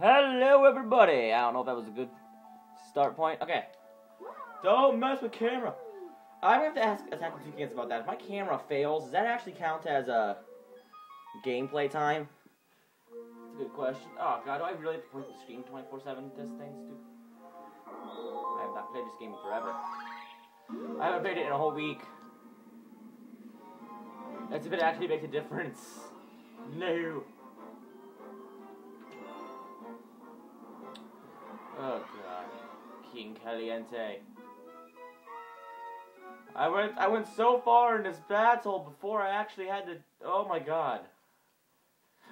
Hello, everybody. I don't know if that was a good start point. Okay. Don't mess with camera. I'm going to have to ask Attack of the Kids about that. If my camera fails, does that actually count as a gameplay time? That's a good question. Oh, God, do I really have to point the screen 24 7 this thing? Stupid. I have not played this game forever. I haven't played it in a whole week. That's if it actually makes a difference. No. God. King Kaliente. I went I went so far in this battle before I actually had to oh my god.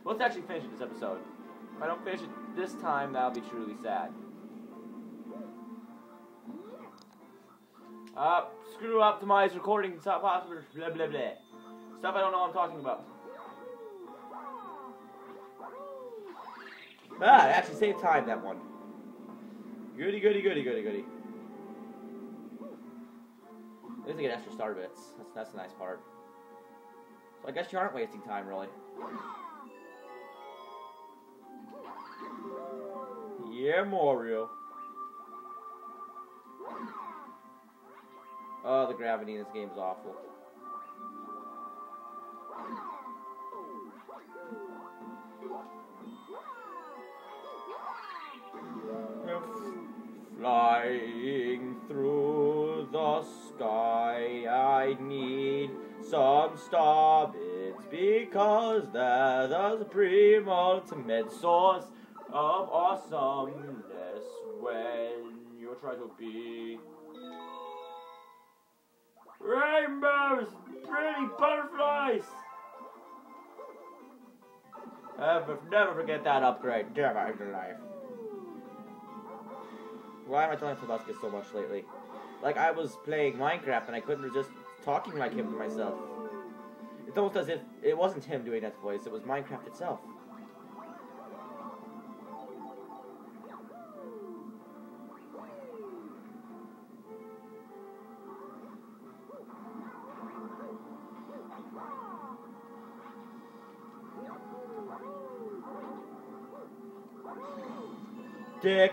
Let's actually finish this episode. If I don't finish it this time, that'll be truly sad. Uh, screw optimize recording top possible blah blah blah. Stuff I don't know what I'm talking about. Ah, actually saved time that one. Goody, goody, goody, goody, goody. At least I get extra star bits. That's, that's the nice part. So I guess you aren't wasting time, really. Yeah, Mario. Oh, the gravity in this game is awful. Flying through the sky, I need some star bits because they're the supreme ultimate source of awesomeness when you try to be rainbows, pretty butterflies. Uh, never, never forget that upgrade. Never in your life. Why am I telling Proboscis so much lately? Like, I was playing Minecraft and I couldn't resist talking like him to myself. It's almost as if it wasn't him doing that voice, it was Minecraft itself. Dick.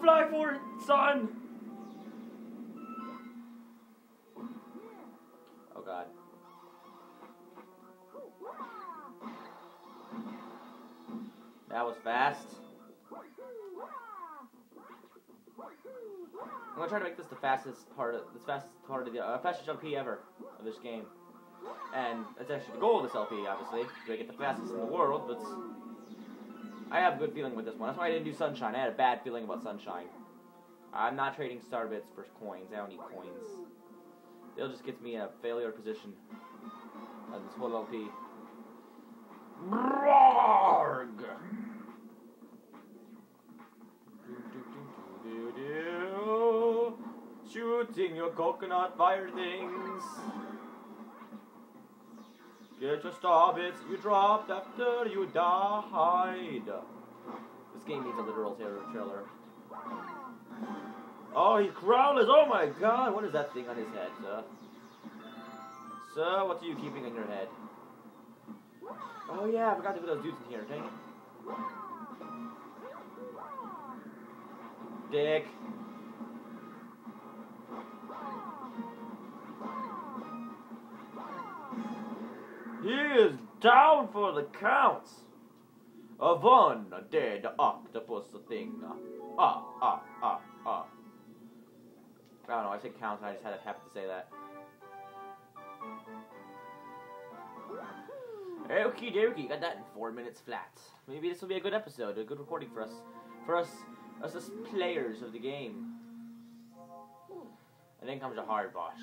Fly, Fly for it, son! Oh, God. That was fast. I'm gonna try to make this the fastest part of the fastest part of the uh, fastest LP ever of this game, and that's actually the goal of this LP, obviously, to it the fastest in the world. But I have a good feeling with this one. That's why I didn't do Sunshine. I had a bad feeling about Sunshine. I'm not trading Starbits for coins. I don't need coins. They'll just get me a failure position of this whole LP. Do-do-do-do-do. Shooting your coconut fire things. Get your star bits you dropped after you died. This game needs a literal tra- trailer. Oh, he's growlers! Oh my god! What is that thing on his head, sir? Sir, what are you keeping on your head? Oh yeah, I forgot to put those dudes in here, dang it. Dick. He is down for the count. Of one dead octopus thing. Ah, ah, ah, ah. I don't know, I said count and I just had to happen to say that. Okie dokie, got that in four minutes flat. Maybe this will be a good episode, a good recording for us. For us, us as players of the game. And then comes a hard boss.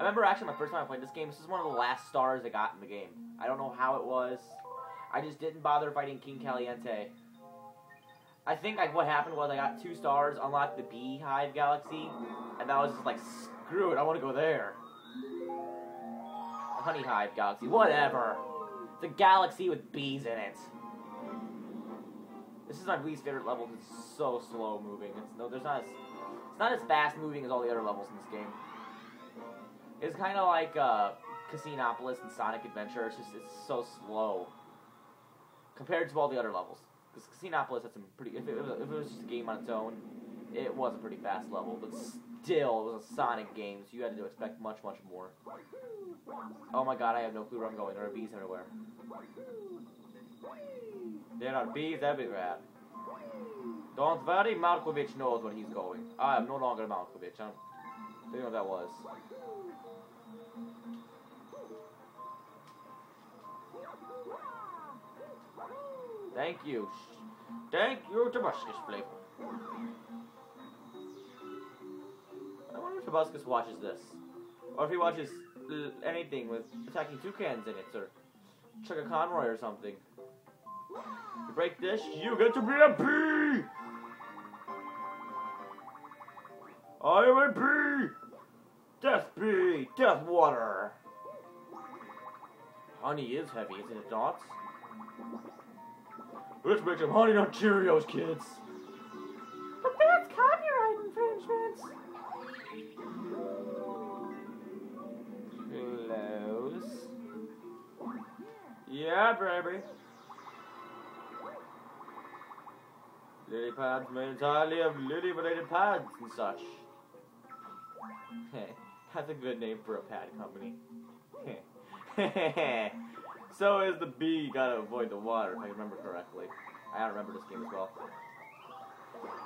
I remember actually my first time I played this game, this is one of the last stars I got in the game. I don't know how it was. I just didn't bother fighting King Kaliente. I think like what happened was I got two stars, unlocked the Beehive Galaxy, and I was just like, screw it, I want to go there. The Honey Hive Galaxy, whatever. It's a galaxy with bees in it. This is my least favorite level. It's so slow moving. It's no, there's not as, it's not as fast moving as all the other levels in this game. It's kind of like uh, Casinopolis and Sonic Adventure. It's just it's so slow compared to all the other levels. Because Casinopolis had some pretty. If it, was, if it was just a game on its own, it was a pretty fast level, but still, it was a Sonic game, so you had to expect much, much more. Oh my god, I have no clue where I'm going. There are bees everywhere. There are bees everywhere. Don't worry, Malkovich knows where he's going. I am no longer Malkovich. I I don't know what that was. Thank you. Thank you, Damascus flavor. I wonder if Damascus watches this. Or if he watches anything with attacking toucans in it, or Chuggaaconroy or something. You break this, you get to be a bee! I am a bee! Death bee! Death water! Honey is heavy, isn't it, Dots? Let's make some honey nut Cheerios, kids! But that's copyright infringement. Close. Yeah, baby. Lily pads made entirely of lily-related pads and such. That's a good name for a pad company. so is the bee. Gotta avoid the water, if I remember correctly. I don't remember this game as well.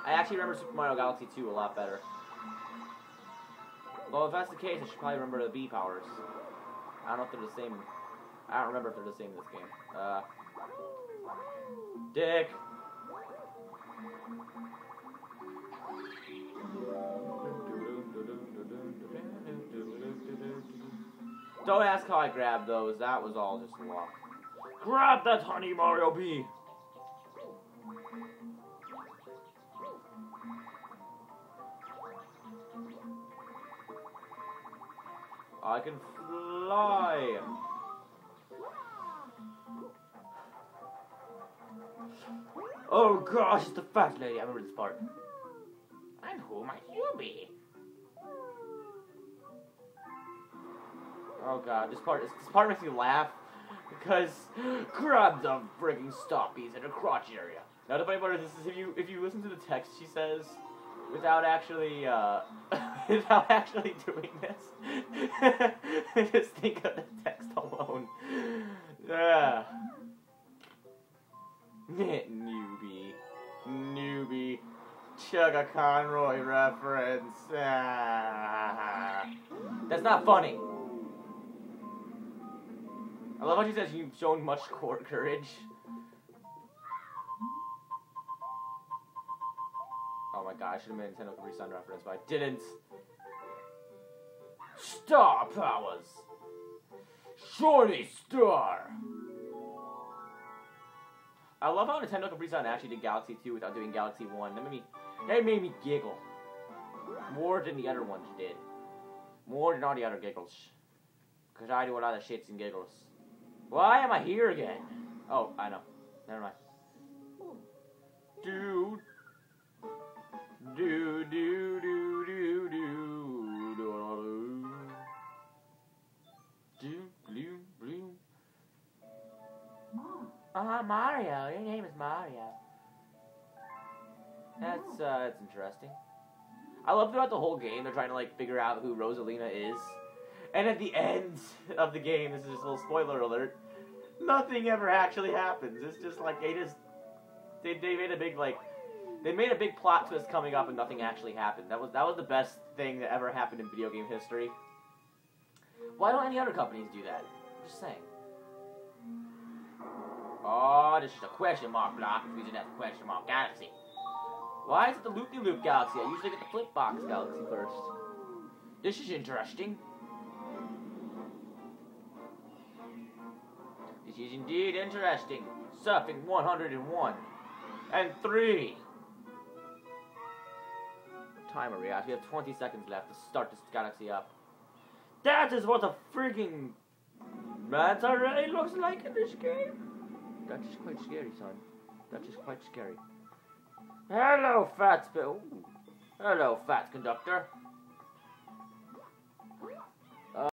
I actually remember Super Mario Galaxy 2 a lot better. Well, if that's the case, I should probably remember the bee powers. I don't know if they're the same. I don't remember if they're the same in this game. Uh, Dick. Don't ask how I grabbed those. That was all just luck. Grab that honey, Mario bee. I can fly. Oh gosh, it's the fat lady. I remember this part. And who might you be? Oh god, this part this part makes me laugh because grab the frigging stoppies in her crotch area. Now the funny part is this is if you if you listen to the text she says without actually uh without actually doing this. Just think of the text alone. Yeah. Newbie. Newbie. Chuggaaconroy reference. Ah. That's not funny. I love how she says you've shown much courage. Oh my god, I should have made a NintendoCapriSun reference, but I didn't. Star powers! Shorty Star! I love how NintendoCapriSun actually did Galaxy 2 without doing Galaxy 1. That made me, that made me giggle. More than the other ones did. More than all the other giggles. Because I do a lot of shits and giggles. Why am I here again? Oh, I know. Never mind. Do do do do do do do do blue blue. Ah, Mario. Your name is Mario. That's oh. uh, that's interesting. I love throughout the whole game they're trying to like figure out who Rosalina is. And at the end of the game, this is just a little spoiler alert, nothing ever actually happens. It's just like they just they, they made a big like they made a big plot twist coming up and nothing actually happened. That was that was the best thing that ever happened in video game history. Why don't any other companies do that? I'm just saying. Oh, this is a question mark block, which means that's question mark galaxy. Why is it the loop-de-loop galaxy? I usually get the flip box galaxy first. This is interesting. This is indeed interesting. Surfing 101. And 3. Timer react. We have 20 seconds left to start this galaxy up. That is what a freaking manta ray looks like in this game. That is quite scary, son. That is quite scary. Hello, fat Ooh. Hello, fat conductor.